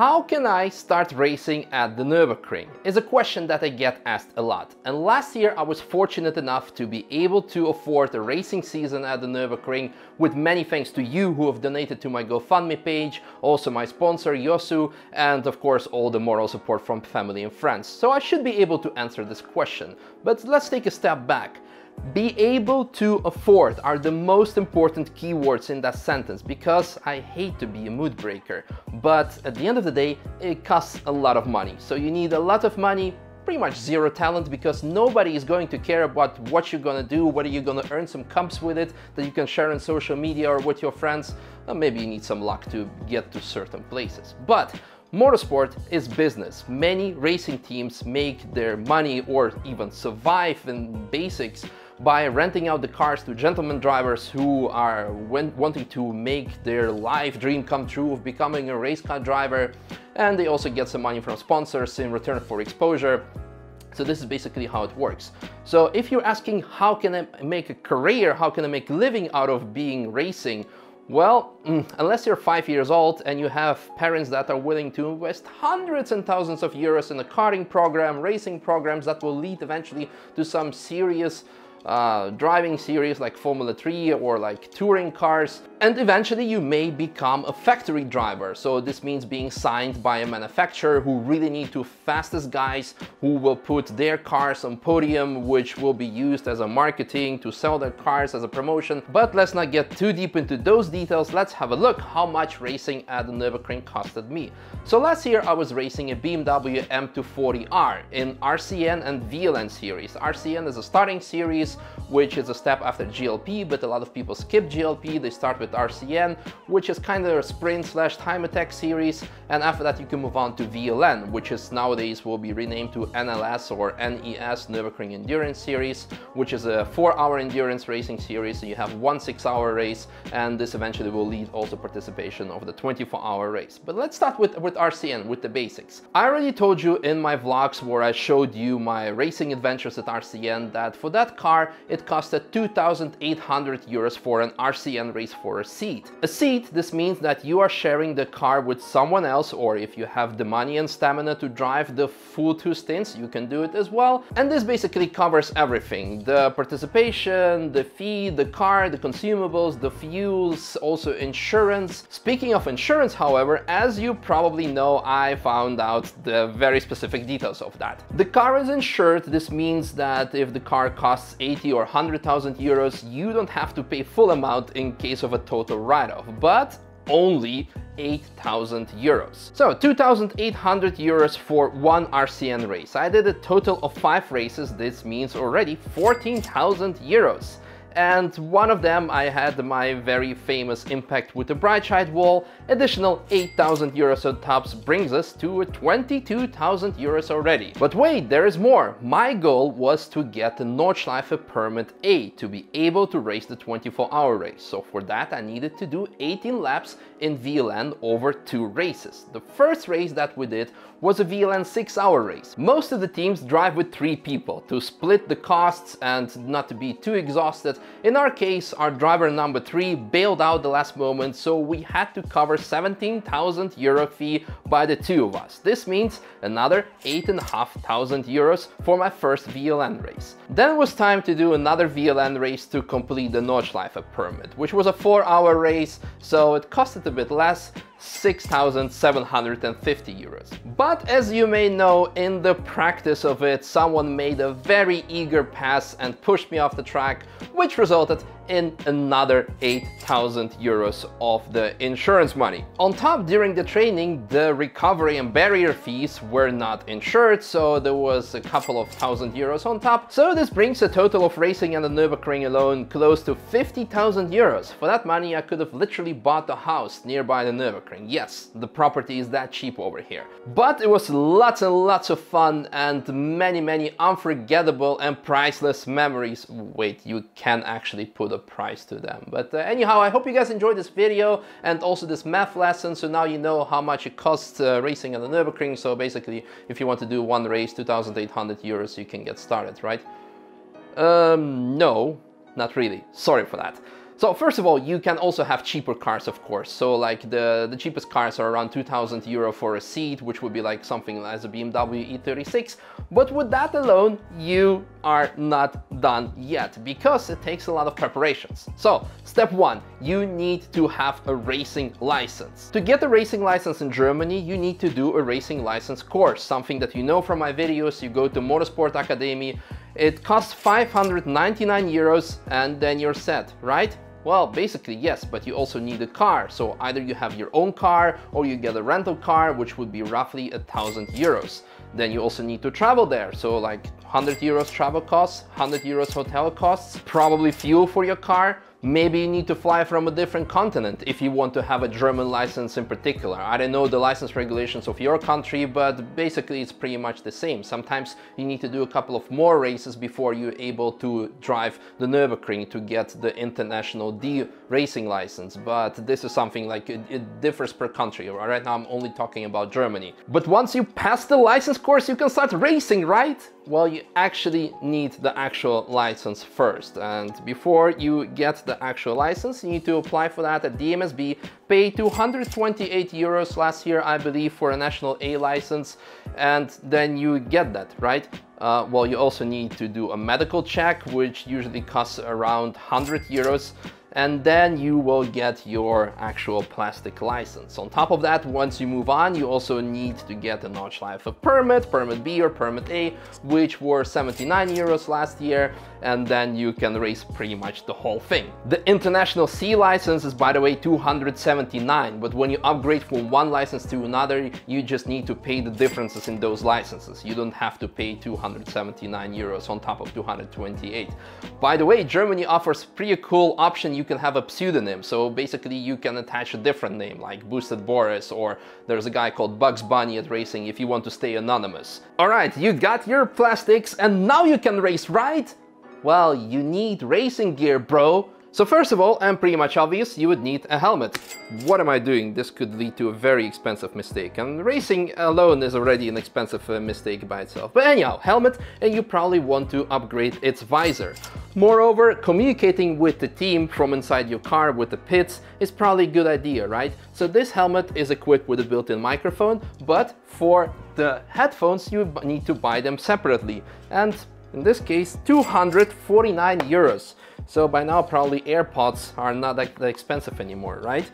How can I start racing at the Nürburgring? Is a question that I get asked a lot. And last year I was fortunate enough to be able to afford a racing season at the Nürburgring with many thanks to you who have donated to my GoFundMe page, also my sponsor Yosu, and of course all the moral support from family and friends. So I should be able to answer this question. But let's take a step back. Be able to afford are the most important keywords in that sentence because I hate to be a mood breaker, but at the end of the day, it costs a lot of money. So you need a lot of money, pretty much zero talent because nobody is going to care about what you're gonna do, whether you're gonna earn some comps with it that you can share on social media or with your friends. Well, maybe you need some luck to get to certain places. But Motorsport is business. Many racing teams make their money or even survive in basics by renting out the cars to gentlemen drivers who are wanting to make their life dream come true of becoming a race car driver. And they also get some money from sponsors in return for exposure. So this is basically how it works. So if you're asking how can I make a career, how can I make a living out of being racing, well, mm, unless you're five years old and you have parents that are willing to invest hundreds and thousands of euros in a karting program, racing programs that will lead eventually to some serious uh, driving series like Formula 3 or like touring cars. And eventually you may become a factory driver. So this means being signed by a manufacturer who really need to fastest guys who will put their cars on podium, which will be used as a marketing to sell their cars as a promotion. But let's not get too deep into those details. Let's have a look how much racing at the Nürburgring costed me. So last year I was racing a BMW M240R in RCN and VLN series. RCN is a starting series which is a step after GLP, but a lot of people skip GLP. They start with RCN, which is kind of a sprint slash time attack series. And after that, you can move on to VLN, which is nowadays will be renamed to NLS or NES, Nürburgring Endurance Series, which is a four hour endurance racing series. So you have one six hour race, and this eventually will lead also participation of the 24 hour race. But let's start with, with RCN, with the basics. I already told you in my vlogs where I showed you my racing adventures at RCN that for that car, car, it costed 2,800 euros for an RCN race for a seat. A seat, this means that you are sharing the car with someone else, or if you have the money and stamina to drive the full two stints, you can do it as well. And this basically covers everything. The participation, the fee, the car, the consumables, the fuels, also insurance. Speaking of insurance, however, as you probably know, I found out the very specific details of that. The car is insured. This means that if the car costs 80 or 100,000 euros, you don't have to pay full amount in case of a total write-off, but only 8,000 euros. So 2,800 euros for one RCN race. I did a total of five races. This means already 14,000 euros and one of them I had my very famous impact with the Breitscheid wall. Additional 8,000 euros on tops brings us to 22,000 euros already. But wait, there is more. My goal was to get the Nordschleife Permit A to be able to race the 24 hour race. So for that I needed to do 18 laps in VLN over two races. The first race that we did was a VLN 6 hour race. Most of the teams drive with three people to split the costs and not to be too exhausted in our case, our driver number 3 bailed out the last moment, so we had to cover 17,000 euro fee by the two of us. This means another 8,500 euros for my first VLN race. Then it was time to do another VLN race to complete the Nordschleife permit, which was a 4 hour race, so it costed a bit less, 6,750 euros. But as you may know, in the practice of it, someone made a very eager pass and pushed me off the track, which resulted in another 8,000 euros of the insurance money. On top, during the training, the recovery and barrier fees were not insured, so there was a couple of thousand euros on top. So this brings a total of racing and the Nürburgring alone close to 50,000 euros. For that money, I could have literally bought a house nearby the Nürburgring. Yes, the property is that cheap over here. But it was lots and lots of fun and many, many unforgettable and priceless memories. Wait, you can actually put a price to them. But uh, anyhow, I hope you guys enjoyed this video and also this math lesson. So now you know how much it costs uh, racing at the Nürburgring. So basically, if you want to do one race, 2,800 euros, you can get started, right? Um, no, not really. Sorry for that. So first of all, you can also have cheaper cars, of course. So like the, the cheapest cars are around 2000 euro for a seat, which would be like something as a BMW E36. But with that alone, you are not done yet because it takes a lot of preparations. So step one, you need to have a racing license. To get a racing license in Germany, you need to do a racing license course, something that you know from my videos. You go to Motorsport Academy, it costs 599 euros and then you're set, right? Well, basically yes, but you also need a car. So either you have your own car or you get a rental car, which would be roughly a thousand euros. Then you also need to travel there. So like 100 euros travel costs, 100 euros hotel costs, probably fuel for your car, Maybe you need to fly from a different continent if you want to have a German license in particular. I don't know the license regulations of your country, but basically it's pretty much the same. Sometimes you need to do a couple of more races before you're able to drive the Nürburgring to get the international D racing license. But this is something like it, it differs per country. Right now I'm only talking about Germany. But once you pass the license course, you can start racing, right? Well, you actually need the actual license first. And before you get the actual license, you need to apply for that at DMSB, pay 228 euros last year, I believe, for a national A license, and then you get that, right? Uh, well, you also need to do a medical check, which usually costs around 100 euros and then you will get your actual plastic license. On top of that, once you move on, you also need to get a Nordschleife permit, permit B or permit A, which were 79 euros last year, and then you can race pretty much the whole thing. The international C license is by the way 279, but when you upgrade from one license to another, you just need to pay the differences in those licenses. You don't have to pay 279 euros on top of 228. By the way, Germany offers pretty cool option you can have a pseudonym. So basically you can attach a different name like Boosted Boris or there's a guy called Bugs Bunny at racing if you want to stay anonymous. Alright, you got your plastics and now you can race, right? Well, you need racing gear, bro. So first of all, and pretty much obvious, you would need a helmet. What am I doing? This could lead to a very expensive mistake, and racing alone is already an expensive uh, mistake by itself. But anyhow, helmet, and you probably want to upgrade its visor. Moreover, communicating with the team from inside your car with the pits is probably a good idea, right? So this helmet is equipped with a built-in microphone, but for the headphones you need to buy them separately. And in this case, 249 euros. So by now probably AirPods are not that expensive anymore, right?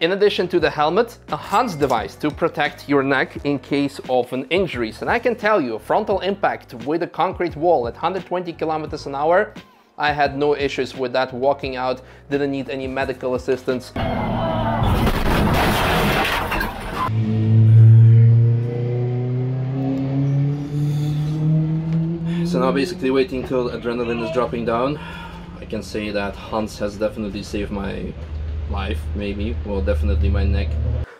In addition to the helmet, a Hans device to protect your neck in case of an injuries. And I can tell you, frontal impact with a concrete wall at 120 kilometers an hour, I had no issues with that walking out, didn't need any medical assistance. So now basically waiting till adrenaline is dropping down. I can say that Hans has definitely saved my life, maybe, well definitely my neck.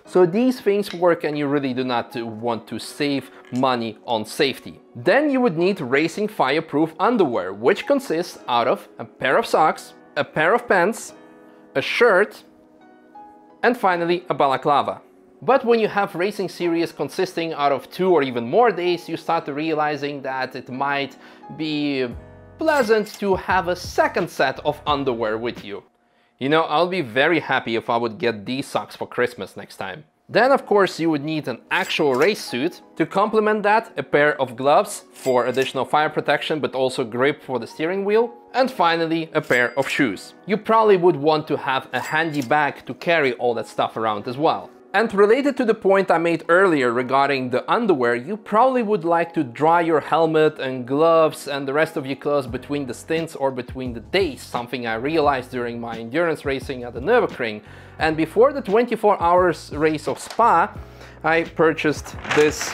So these things work and you really do not want to save money on safety. Then you would need racing fireproof underwear, which consists out of a pair of socks, a pair of pants, a shirt, and finally a balaclava. But when you have racing series consisting out of two or even more days, you start realizing that it might be pleasant to have a second set of underwear with you. You know, I'll be very happy if I would get these socks for Christmas next time. Then of course you would need an actual race suit. To complement that, a pair of gloves for additional fire protection but also grip for the steering wheel. And finally, a pair of shoes. You probably would want to have a handy bag to carry all that stuff around as well. And related to the point I made earlier regarding the underwear, you probably would like to dry your helmet and gloves and the rest of your clothes between the stints or between the days, something I realized during my endurance racing at the Nürburgring. And before the 24 hours race of Spa, I purchased this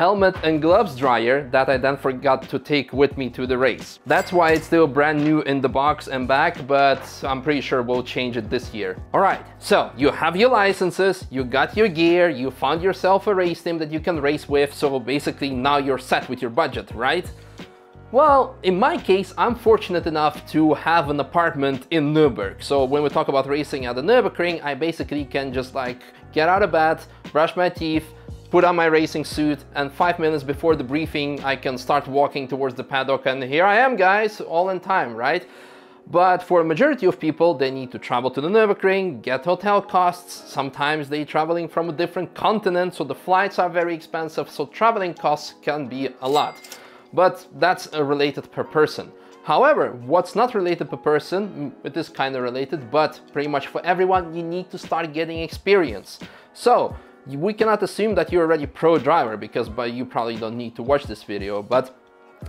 helmet and gloves dryer that I then forgot to take with me to the race. That's why it's still brand new in the box and back, but I'm pretty sure we'll change it this year. All right, so you have your licenses, you got your gear, you found yourself a race team that you can race with, so basically now you're set with your budget, right? Well, in my case, I'm fortunate enough to have an apartment in Nürburg. So when we talk about racing at the Nürburgring, I basically can just like get out of bed, brush my teeth, put on my racing suit, and five minutes before the briefing, I can start walking towards the paddock, and here I am, guys, all in time, right? But for a majority of people, they need to travel to the Nürburgring, get hotel costs. Sometimes they're traveling from a different continent, so the flights are very expensive, so traveling costs can be a lot. But that's related per person. However, what's not related per person, mm, it is kind of related, but pretty much for everyone, you need to start getting experience. So, we cannot assume that you're already pro driver because but you probably don't need to watch this video, but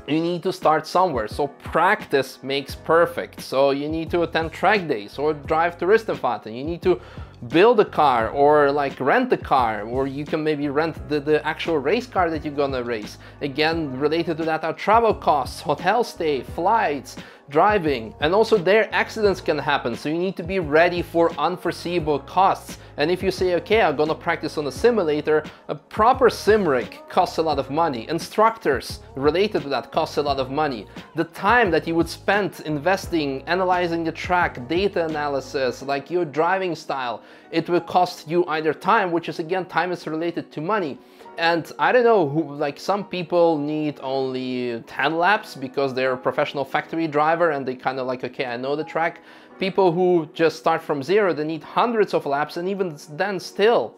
you need to start somewhere. So practice makes perfect. So you need to attend track days or drive to Touristenfahrten. You need to build a car or like rent a car or you can maybe rent the, the actual race car that you're gonna race. Again, related to that are travel costs, hotel stay, flights, driving. And also there accidents can happen. So you need to be ready for unforeseeable costs. And if you say, okay, I'm gonna practice on a simulator, a proper sim rig costs a lot of money. Instructors related to that costs a lot of money. The time that you would spend investing, analyzing the track, data analysis, like your driving style, it will cost you either time, which is again, time is related to money. And I don't know, who, like some people need only 10 laps because they're a professional factory driver and they kind of like, okay, I know the track. People who just start from zero, they need hundreds of laps and even then still,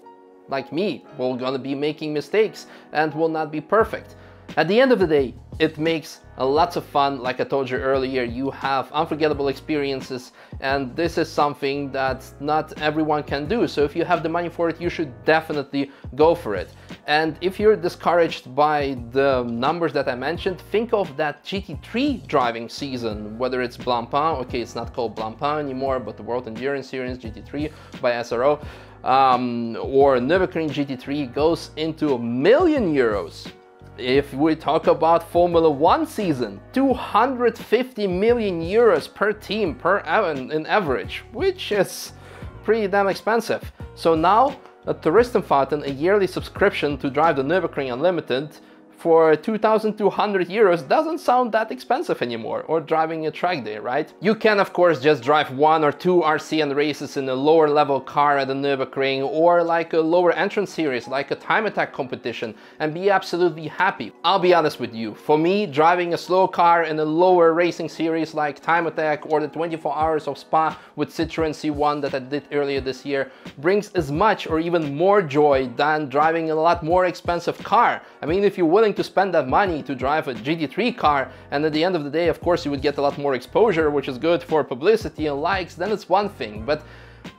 like me, we're gonna be making mistakes and will not be perfect. At the end of the day, it makes lots of fun. Like I told you earlier, you have unforgettable experiences and this is something that not everyone can do. So if you have the money for it, you should definitely go for it. And if you're discouraged by the numbers that I mentioned, think of that GT3 driving season, whether it's Blancpain, okay, it's not called Blancpain anymore, but the World Endurance Series GT3 by SRO, um, or Nürburgring GT3 goes into a million euros if we talk about Formula One season, 250 million euros per team per in average, which is pretty damn expensive. So now, a Touristenfahrten, a yearly subscription to drive the Nürburgring Unlimited, for 2,200 euros doesn't sound that expensive anymore, or driving a track day, right? You can of course just drive one or two RCN races in a lower level car at the Nürburgring, or like a lower entrance series, like a time attack competition, and be absolutely happy. I'll be honest with you, for me, driving a slow car in a lower racing series like time attack or the 24 hours of Spa with Citroen C1 that I did earlier this year brings as much or even more joy than driving a lot more expensive car. I mean, if you're willing willing to spend that money to drive a GT3 car and at the end of the day of course you would get a lot more exposure which is good for publicity and likes then it's one thing. But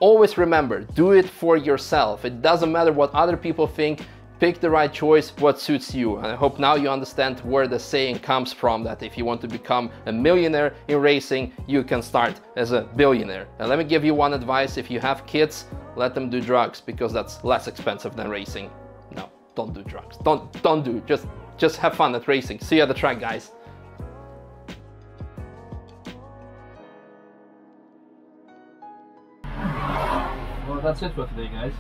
always remember do it for yourself. It doesn't matter what other people think. Pick the right choice what suits you. And i hope now you understand where the saying comes from that if you want to become a millionaire in racing you can start as a billionaire. And let me give you one advice. If you have kids let them do drugs because that's less expensive than racing. No don't do drugs. Don't don't do just just have fun at racing. See you at the track, guys. Well, that's it for today, guys.